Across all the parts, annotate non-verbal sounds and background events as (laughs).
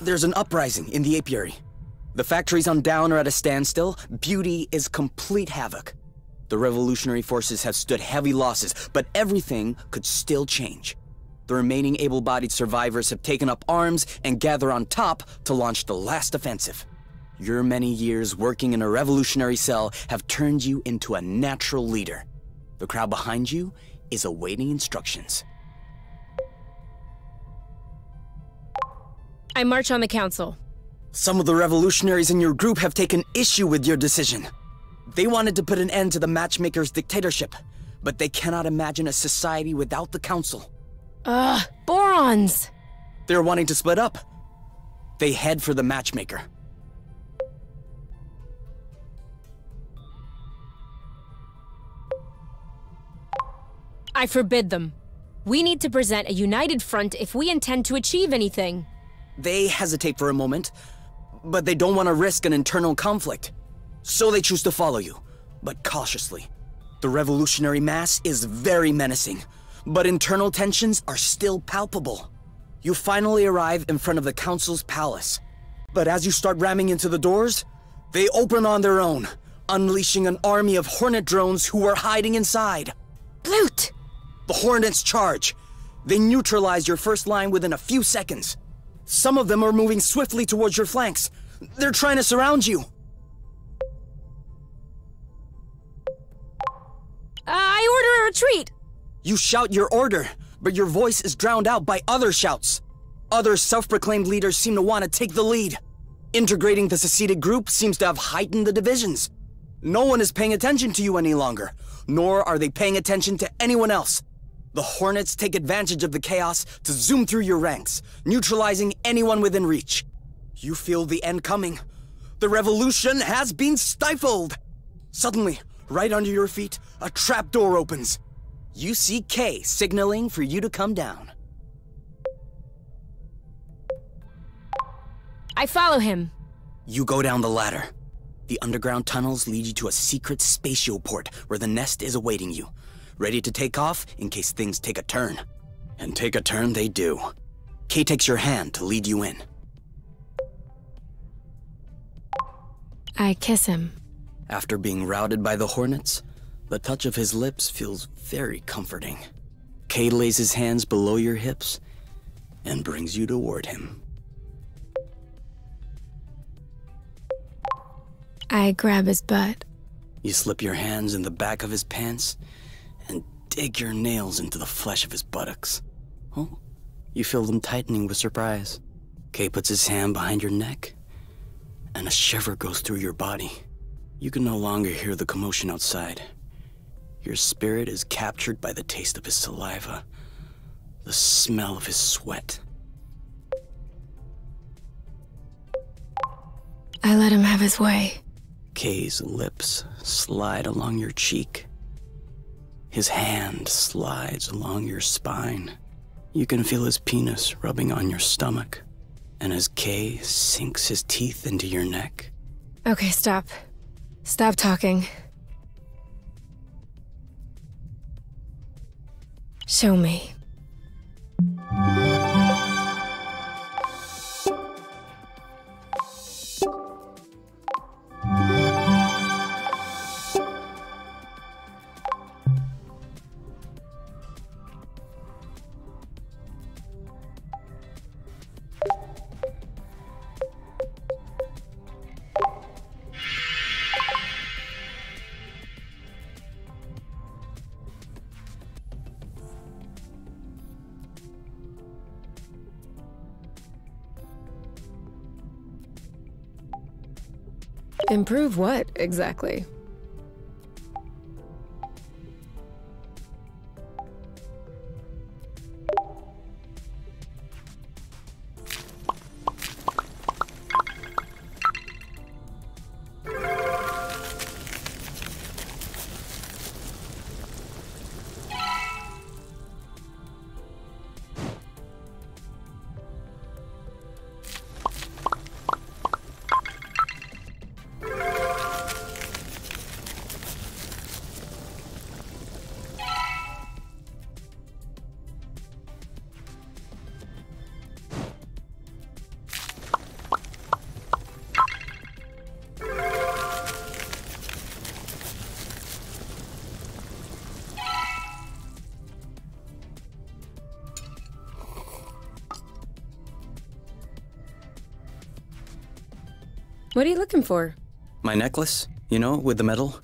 There's an uprising in the apiary. The factories on down are at a standstill. Beauty is complete havoc. The revolutionary forces have stood heavy losses, but everything could still change. The remaining able bodied survivors have taken up arms and gather on top to launch the last offensive. Your many years working in a revolutionary cell have turned you into a natural leader. The crowd behind you is awaiting instructions. I march on the council. Some of the revolutionaries in your group have taken issue with your decision. They wanted to put an end to the matchmaker's dictatorship, but they cannot imagine a society without the council. Ugh, borons! They're wanting to split up. They head for the matchmaker. I forbid them. We need to present a united front if we intend to achieve anything. They hesitate for a moment, but they don't want to risk an internal conflict. So they choose to follow you, but cautiously. The revolutionary mass is very menacing, but internal tensions are still palpable. You finally arrive in front of the council's palace. But as you start ramming into the doors, they open on their own, unleashing an army of Hornet drones who are hiding inside. Blute! The Hornets charge. They neutralize your first line within a few seconds. Some of them are moving swiftly towards your flanks. They're trying to surround you. Uh, I order a retreat! You shout your order, but your voice is drowned out by other shouts. Other self-proclaimed leaders seem to want to take the lead. Integrating the seceded group seems to have heightened the divisions. No one is paying attention to you any longer, nor are they paying attention to anyone else. The Hornets take advantage of the chaos to zoom through your ranks, neutralizing anyone within reach. You feel the end coming. The revolution has been stifled! Suddenly, right under your feet, a trap door opens. You see Kay signaling for you to come down. I follow him. You go down the ladder. The underground tunnels lead you to a secret spatioport where the nest is awaiting you, ready to take off in case things take a turn. And take a turn they do. Kay takes your hand to lead you in. I kiss him. After being routed by the Hornets, the touch of his lips feels very comforting. Kay lays his hands below your hips and brings you toward him. I grab his butt. You slip your hands in the back of his pants dig your nails into the flesh of his buttocks. Oh, you feel them tightening with surprise. Kay puts his hand behind your neck, and a shiver goes through your body. You can no longer hear the commotion outside. Your spirit is captured by the taste of his saliva, the smell of his sweat. I let him have his way. Kay's lips slide along your cheek. His hand slides along your spine. You can feel his penis rubbing on your stomach. And as Kay sinks his teeth into your neck, Okay, stop. Stop talking. Show me. Improve what, exactly? What are you looking for? My necklace, you know, with the medal.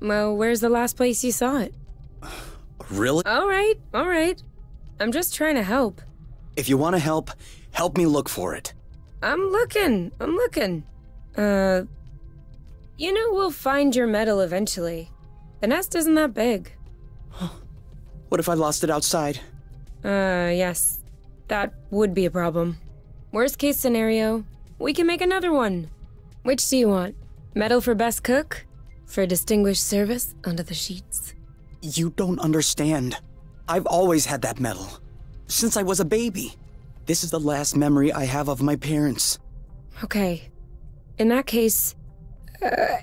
Well, where's the last place you saw it? Really? All right, all right. I'm just trying to help. If you want to help, help me look for it. I'm looking, I'm looking. Uh, you know we'll find your medal eventually. The nest isn't that big. What if I lost it outside? Uh, yes. That would be a problem. Worst case scenario, we can make another one. Which do you want? Medal for best cook? For distinguished service under the sheets? You don't understand. I've always had that medal. Since I was a baby. This is the last memory I have of my parents. Okay. In that case, uh,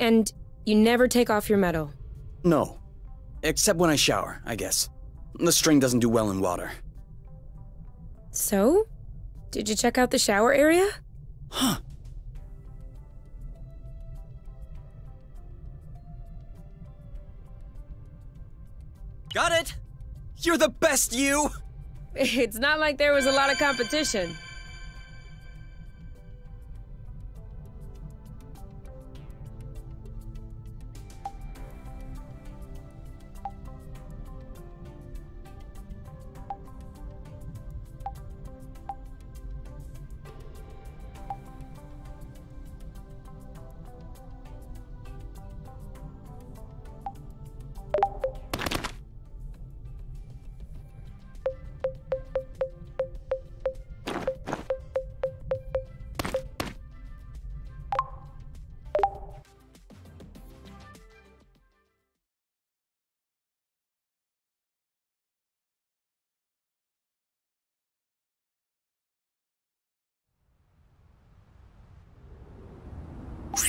and you never take off your medal. No. Except when I shower, I guess. The string doesn't do well in water. So? Did you check out the shower area? Huh. Got it! You're the best, you! (laughs) It's not like there was a lot of competition.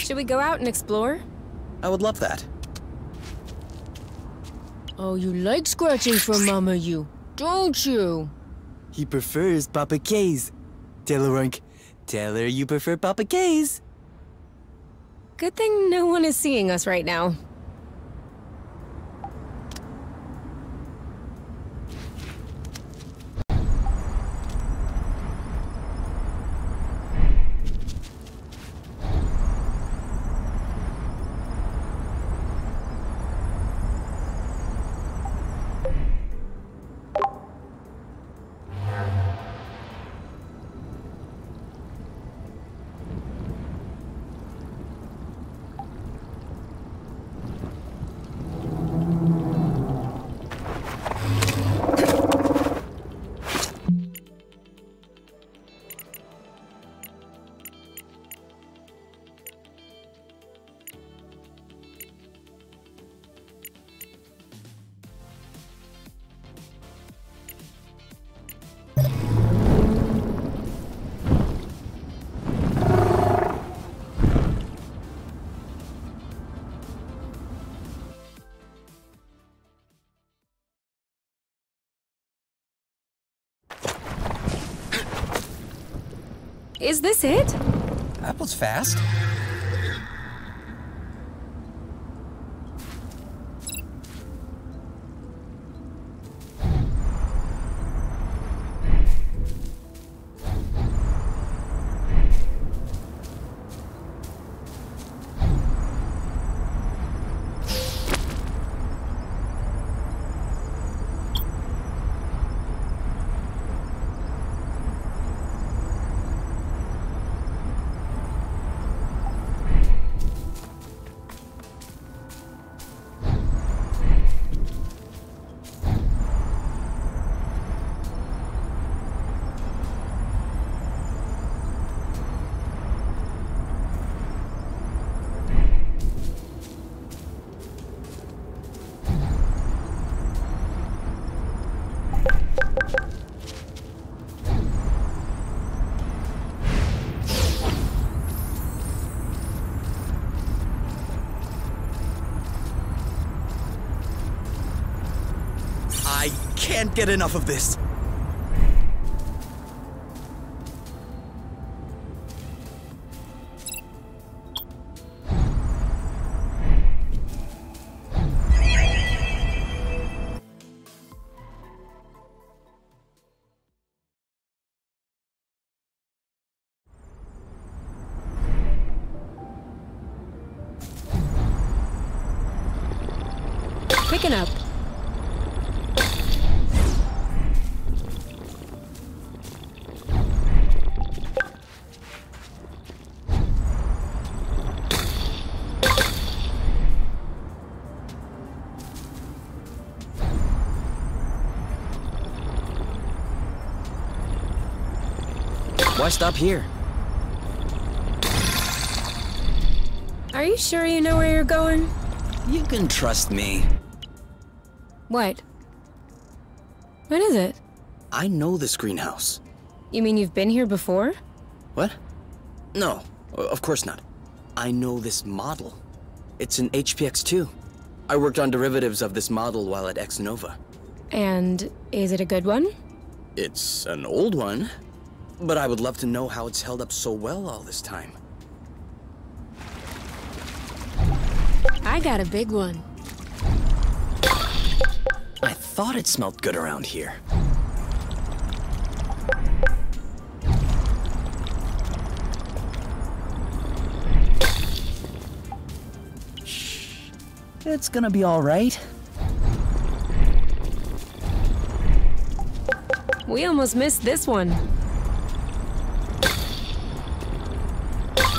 Should we go out and explore? I would love that. Oh, you like scratching for Mama, you, don't you? He prefers Papa Kay's. Tell her, Runk. Tell her you prefer Papa Kay's. Good thing no one is seeing us right now. Is this it? That was fast. Can't get enough of this. Why stop here? Are you sure you know where you're going? You can trust me. What? What is it? I know this greenhouse. You mean you've been here before? What? No, of course not. I know this model. It's an HPX2. I worked on derivatives of this model while at Exonova. And is it a good one? It's an old one, but I would love to know how it's held up so well all this time. I got a big one. I thought it smelled good around here. Shh. It's gonna be alright. We almost missed this one.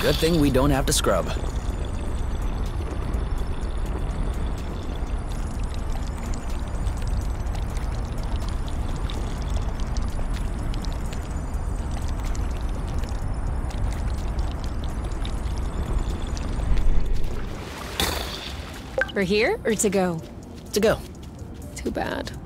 Good thing we don't have to scrub. For here or to go? To go. Too bad.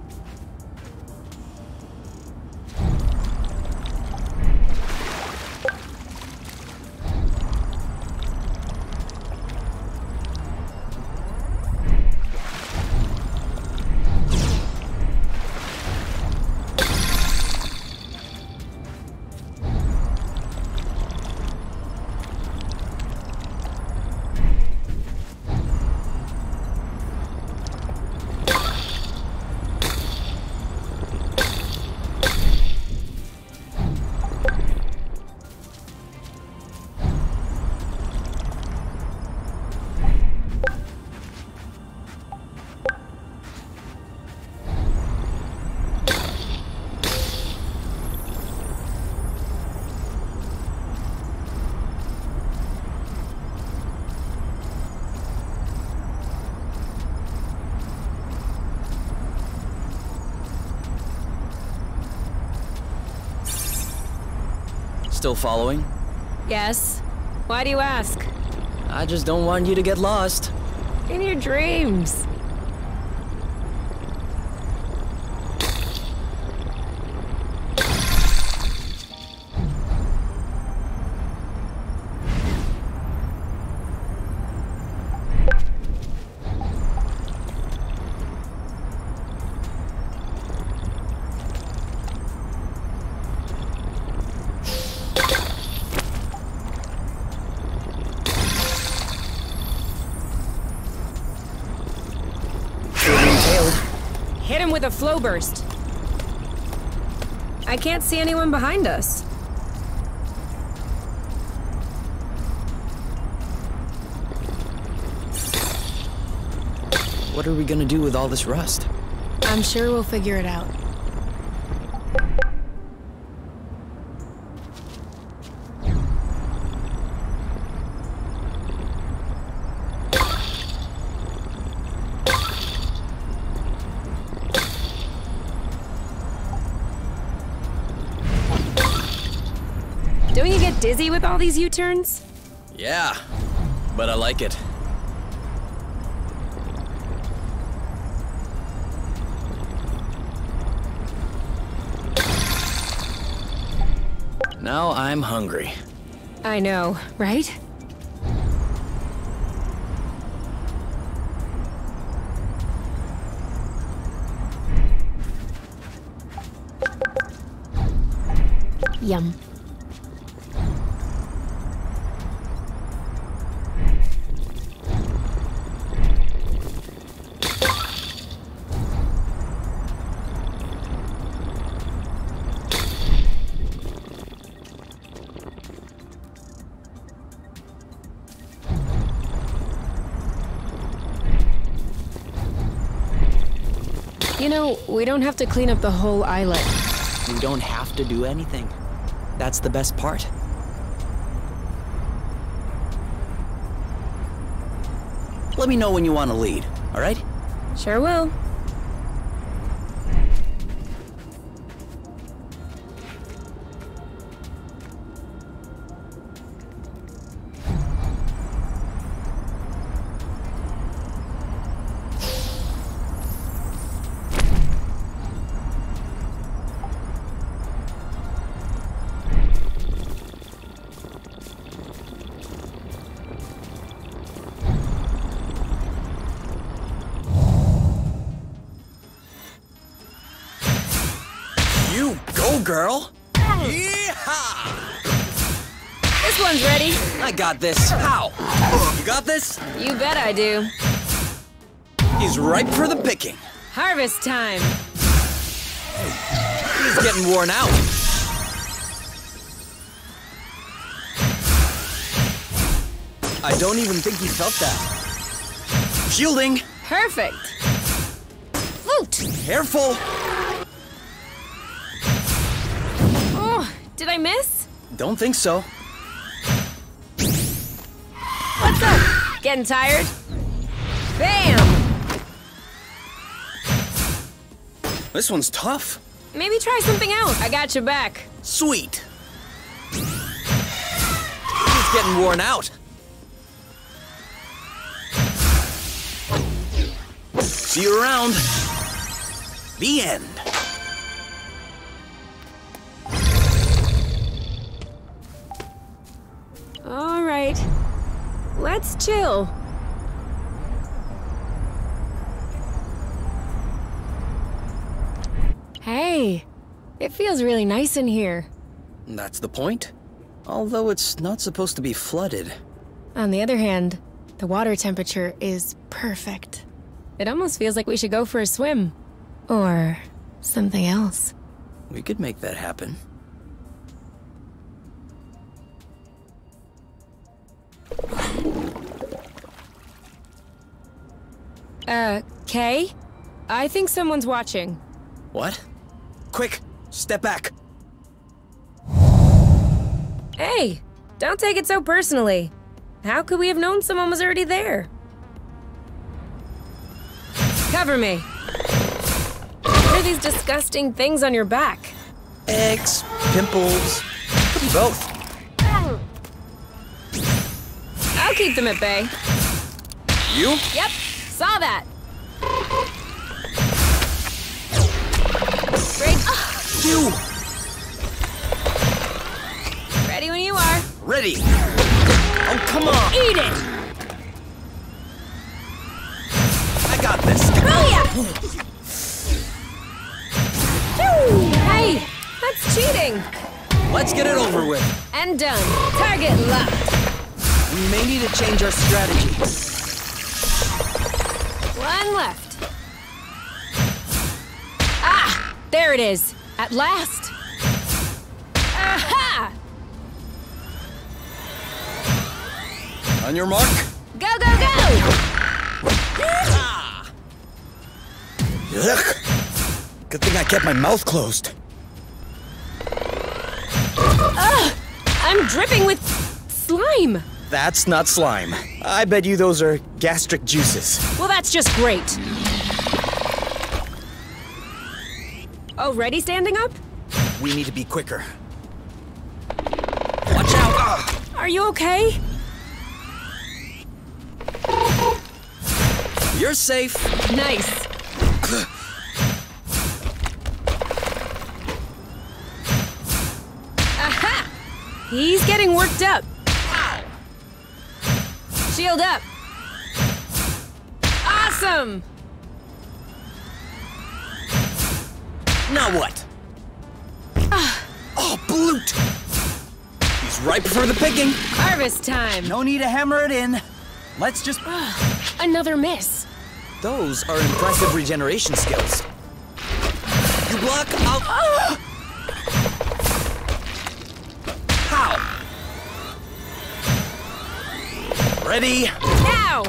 Still following? Yes. Why do you ask? I just don't want you to get lost. In your dreams. Hit him with a flow burst. I can't see anyone behind us. What are we gonna do with all this rust? I'm sure we'll figure it out. With all these U-turns? Yeah, but I like it. Now I'm hungry. I know, right? Yum. Don't have to clean up the whole islet. We don't have to do anything. That's the best part. Let me know when you want to lead, alright? Sure will. Do. He's ripe for the picking. Harvest time. He's getting worn out. I don't even think he felt that. Shielding! Perfect. Flute. Careful! Oh, did I miss? Don't think so. Getting tired? Bam! This one's tough. Maybe try something else. I got your back. Sweet. He's getting worn out. See you around. The end. All right. Let's chill. Hey, it feels really nice in here. That's the point. Although it's not supposed to be flooded. On the other hand, the water temperature is perfect. It almost feels like we should go for a swim. Or something else. We could make that happen. Uh, Kay? I think someone's watching. What? Quick, step back. Hey, don't take it so personally. How could we have known someone was already there? Cover me. What are these disgusting things on your back? Eggs, pimples, could be both. I'll keep them at bay. You? Yep, saw that. Great. Ah. You! Ready when you are. Ready! Oh, come on! Eat it! I got this. Oh yeah! hey, that's cheating. Let's get it over with. And done. Target locked. We may need to change our strategy. One left. Ah, there it is. At last. Aha! On your mark. Go, go, go! Ugh. Good thing I kept my mouth closed. I'm dripping with slime. That's not slime. I bet you those are gastric juices. Well, that's just great. Oh, Already standing up? We need to be quicker. Watch out! Are you okay? You're safe. Nice. Aha! He's getting worked up. Shield up. Awesome! Now what? Ah. oh, Blute! He's ripe for the picking. Harvest time. No need to hammer it in. Let's just. Ah, another miss. Those are impressive regeneration skills. You block, I'll. Ah. Ready? Now!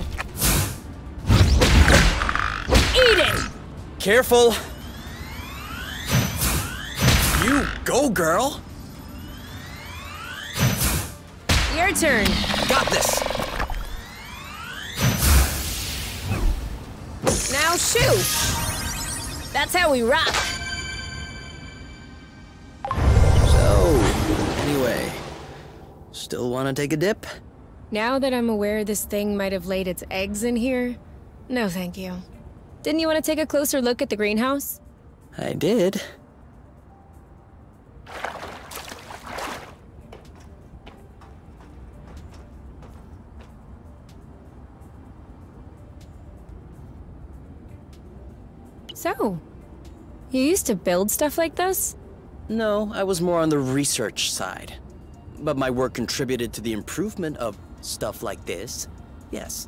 Eat it! Careful! You go, girl! Your turn. Got this! Now shoot! That's how we rock! So, anyway, still wanna take a dip? Now that I'm aware this thing might have laid its eggs in here, no thank you. Didn't you want to take a closer look at the greenhouse? I did. So, you used to build stuff like this? No, I was more on the research side. But my work contributed to the improvement of stuff like this. Yes.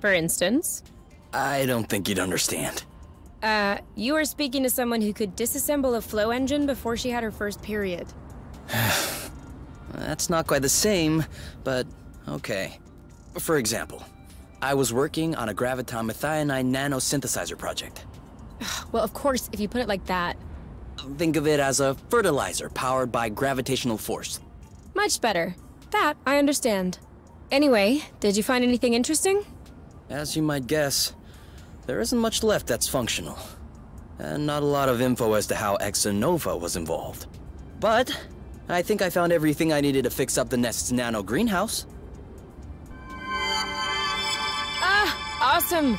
For instance? I don't think you'd understand. Uh, you were speaking to someone who could disassemble a flow engine before she had her first period. (sighs) That's not quite the same, but okay. For example, I was working on a graviton methionine nanosynthesizer project. Well, of course, if you put it like that. Think of it as a fertilizer powered by gravitational force. Much better. That I understand. Anyway, did you find anything interesting? As you might guess, there isn't much left that's functional. And not a lot of info as to how Exonova was involved. But, I think I found everything I needed to fix up the Nest's nano greenhouse. Ah, awesome!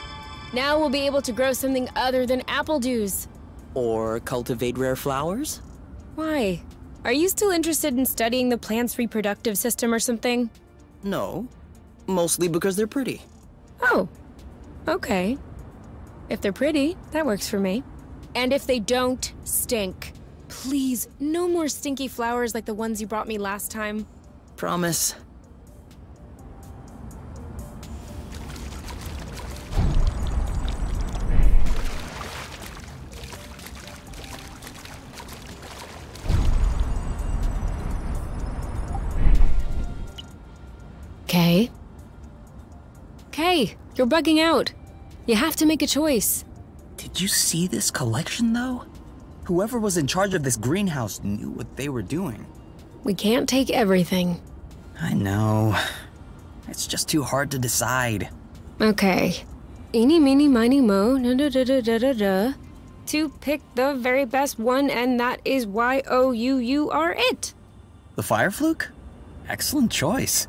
Now we'll be able to grow something other than apple dews. Or cultivate rare flowers? Why? Are you still interested in studying the plant's reproductive system or something? No. Mostly because they're pretty. Oh, okay. If they're pretty, that works for me. And if they don't stink, please, no more stinky flowers like the ones you brought me last time. Promise. You're bugging out. You have to make a choice. Did you see this collection, though? Whoever was in charge of this greenhouse knew what they were doing. We can't take everything. I know. It's just too hard to decide. Okay. Eeny, meeny, miny, mo, da da da da da da da. To pick the very best one, and that is Y O U U R it. The fire fluke? Excellent choice.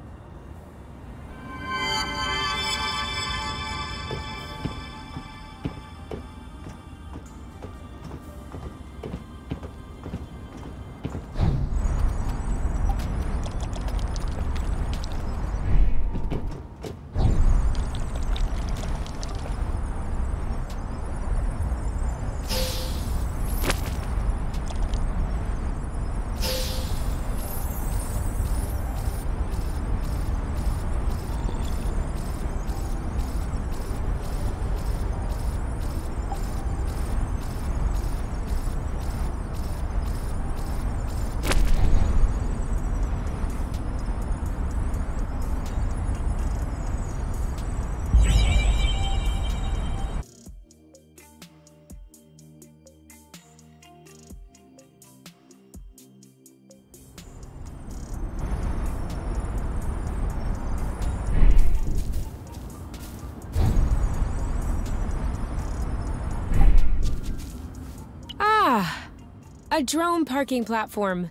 A drone parking platform.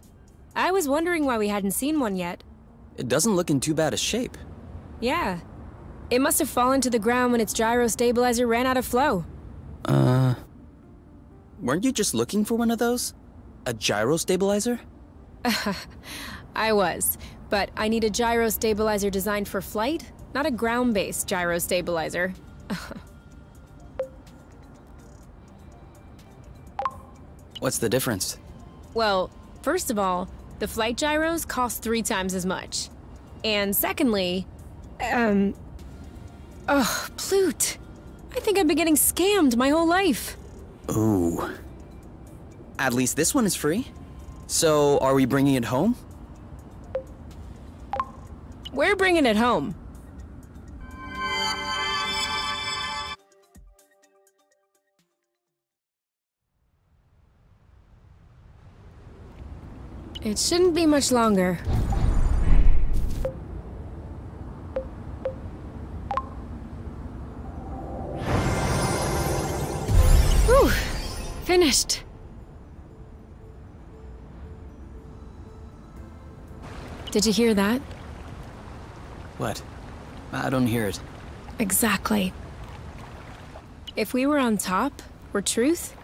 I was wondering why we hadn't seen one yet. It doesn't look in too bad a shape. Yeah. It must have fallen to the ground when its gyro stabilizer ran out of flow. Uh. Weren't you just looking for one of those? A gyro stabilizer? (laughs) I was, but I need a gyro stabilizer designed for flight, not a ground based gyro stabilizer. (laughs) What's the difference? Well, first of all, the flight gyros cost three times as much. And secondly, um. Ugh, Plute. I think I've been getting scammed my whole life. Ooh. At least this one is free. So, are we bringing it home? We're bringing it home. It shouldn't be much longer. Whew. Finished. Did you hear that? What? I don't hear it. Exactly. If we were on top, or truth,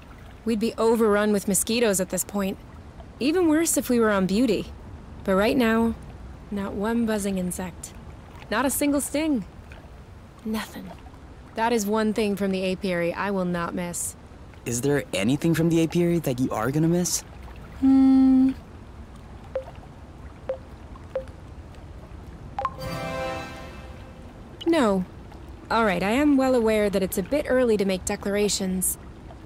we'd be overrun with mosquitoes at this point. Even worse if we were on beauty. But right now, not one buzzing insect. Not a single sting. Nothing. That is one thing from the apiary I will not miss. Is there anything from the apiary that you are gonna miss? Hmm. No. Alright, I am well aware that it's a bit early to make declarations,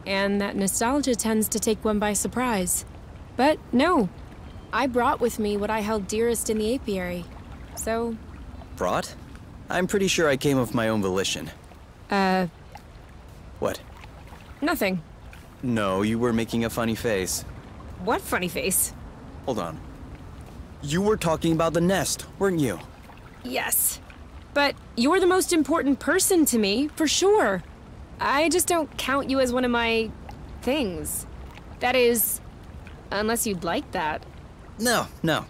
and that nostalgia tends to take one by surprise. But no, I brought with me what I held dearest in the apiary. So, Brought? I'm pretty sure I came of my own volition. uh, What? nothing. No, you were making a funny face. What funny face? Hold on. You were talking about the nest, weren't you? Yes. But you're the most important person to me, for sure. I just don't count you as one of my things. That is, unless you'd like that. No, no.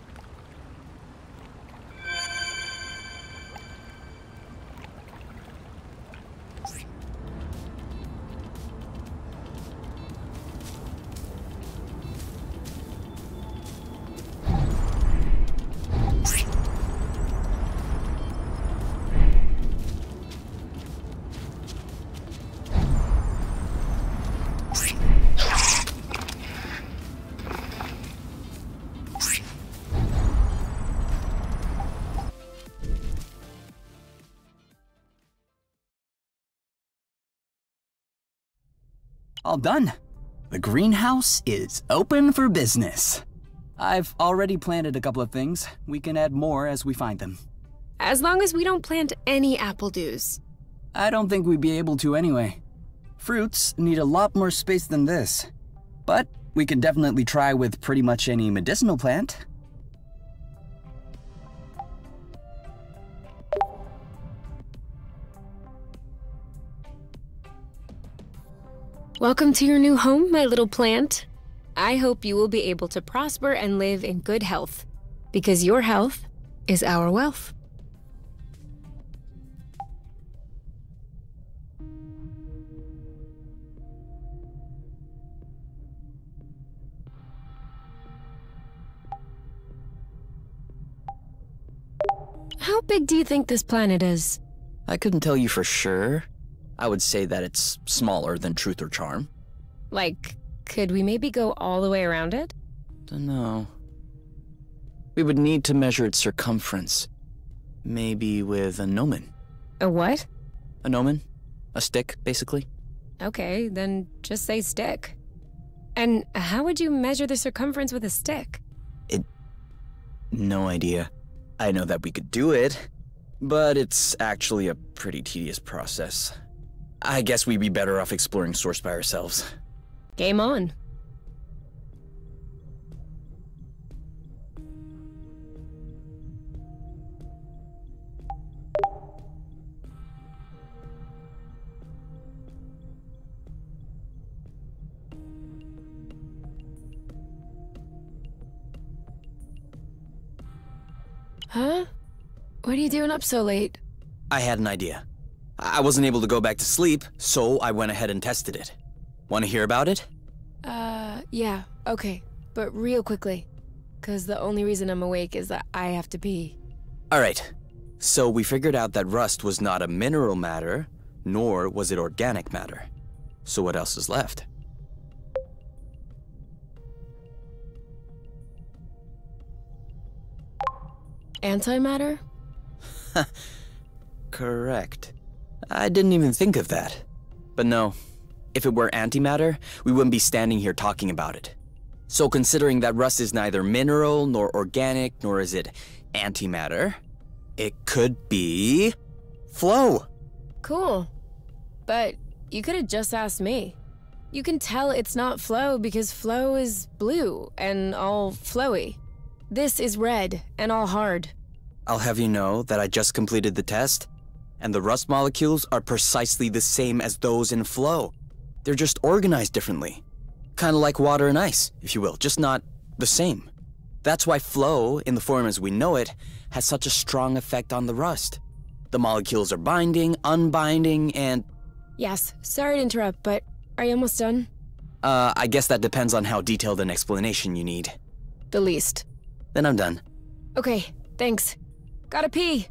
All done. The greenhouse is open for business. I've already planted a couple of things. We can add more as we find them. As long as we don't plant any apple dews. I don't think we'd be able to anyway. Fruits need a lot more space than this. But we can definitely try with pretty much any medicinal plant. Welcome to your new home, my little plant. I hope you will be able to prosper and live in good health, because your health is our wealth. How big do you think this planet is? I couldn't tell you for sure. I would say that it's smaller than Truth or Charm. Like, could we maybe go all the way around it? Uh, Dunno. We would need to measure its circumference. Maybe with a gnomon. A what? A gnomon? A stick, basically. Okay, then just say stick. And how would you measure the circumference with a stick? It. No idea. I know that we could do it, but it's actually a pretty tedious process. I guess we'd be better off exploring Source by ourselves. Game on. Huh? What are you doing up so late? I had an idea. I wasn't able to go back to sleep, so I went ahead and tested it. Want to hear about it? Uh, yeah, okay. But real quickly. Because the only reason I'm awake is that I have to pee. Alright. So we figured out that rust was not a mineral matter, nor was it organic matter. So what else is left? Antimatter? (laughs) Correct. I didn't even think of that. But no, if it were antimatter, we wouldn't be standing here talking about it. So considering that rust is neither mineral nor organic, nor is it antimatter, it could be flow. Cool. But you could have just asked me. You can tell it's not flow because flow is blue and all flowy. This is red and all hard. I'll have you know that I just completed the test, and the rust molecules are precisely the same as those in flow. They're just organized differently. Kind of like water and ice, if you will, just not the same. That's why flow, in the form as we know it, has such a strong effect on the rust. The molecules are binding, unbinding, and, Yes, sorry to interrupt, but are you almost done? uh, I guess that depends on how detailed an explanation you need. The least. Then I'm done. Okay, thanks. Gotta pee.